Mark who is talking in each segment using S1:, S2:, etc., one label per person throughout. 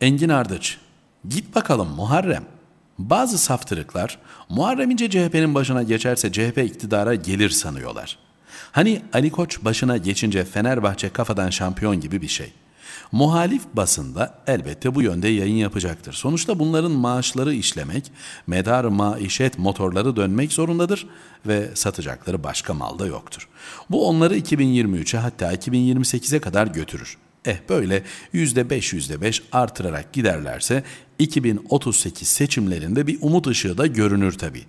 S1: Engin Ardıç, git bakalım Muharrem. Bazı saftırıklar Muharrem İnce CHP'nin başına geçerse CHP iktidara gelir sanıyorlar. Hani Ali Koç başına geçince Fenerbahçe kafadan şampiyon gibi bir şey. Muhalif basında elbette bu yönde yayın yapacaktır. Sonuçta bunların maaşları işlemek, medar maişet motorları dönmek zorundadır ve satacakları başka malda yoktur. Bu onları 2023'e hatta 2028'e kadar götürür. Eh böyle %5 %5 artırarak giderlerse 2038 seçimlerinde bir umut ışığı da görünür tabii.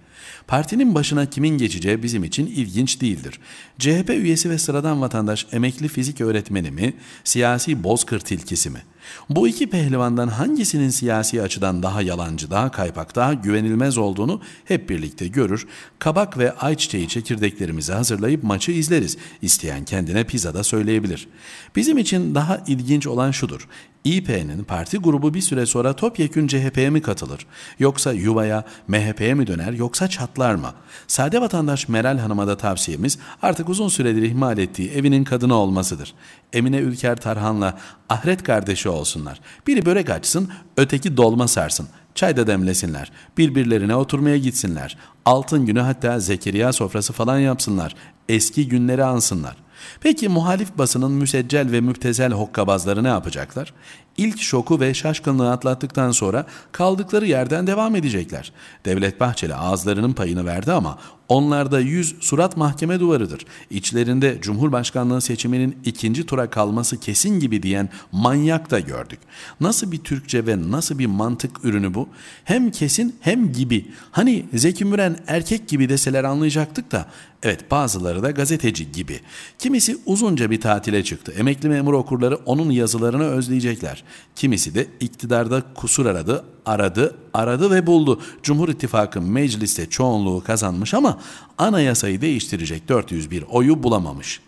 S1: Partinin başına kimin geçeceği bizim için ilginç değildir. CHP üyesi ve sıradan vatandaş emekli fizik öğretmeni mi, siyasi bozkır tilkisi mi? Bu iki pehlivandan hangisinin siyasi açıdan daha yalancı, daha kaypak, daha güvenilmez olduğunu hep birlikte görür, kabak ve ayçiçeği çekirdeklerimizi hazırlayıp maçı izleriz. İsteyen kendine pizza da söyleyebilir. Bizim için daha ilginç olan şudur. İP'nin parti grubu bir süre sonra topyekün CHP'ye mi katılır? Yoksa yuvaya, MHP'ye mi döner yoksa çatlar mı? Sade vatandaş Meral Hanım'a da tavsiyemiz artık uzun süredir ihmal ettiği evinin kadını olmasıdır. Emine Ülker Tarhan'la ahiret kardeşi olsunlar. Biri börek açsın, öteki dolma sarsın. Çay da demlesinler. Birbirlerine oturmaya gitsinler. Altın günü hatta Zekeriya sofrası falan yapsınlar. Eski günleri ansınlar.'' Peki muhalif basının müseccel ve müptezel hokkabazları ne yapacaklar? İlk şoku ve şaşkınlığı atlattıktan sonra kaldıkları yerden devam edecekler. Devlet Bahçeli ağızlarının payını verdi ama onlarda yüz surat mahkeme duvarıdır. İçlerinde Cumhurbaşkanlığı seçiminin ikinci tura kalması kesin gibi diyen manyak da gördük. Nasıl bir Türkçe ve nasıl bir mantık ürünü bu? Hem kesin hem gibi. Hani Zeki Müren erkek gibi deseler anlayacaktık da Evet bazıları da gazeteci gibi. Kimisi uzunca bir tatile çıktı. Emekli memur okurları onun yazılarını özleyecekler. Kimisi de iktidarda kusur aradı, aradı, aradı ve buldu. Cumhur İttifakı mecliste çoğunluğu kazanmış ama anayasayı değiştirecek 401 oyu bulamamış.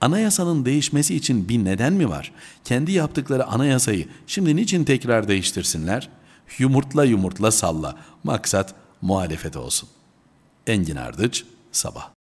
S1: Anayasanın değişmesi için bir neden mi var? Kendi yaptıkları anayasayı şimdi niçin tekrar değiştirsinler? Yumurtla yumurtla salla. Maksat muhalefet olsun. Engin Ardıç, Sabah.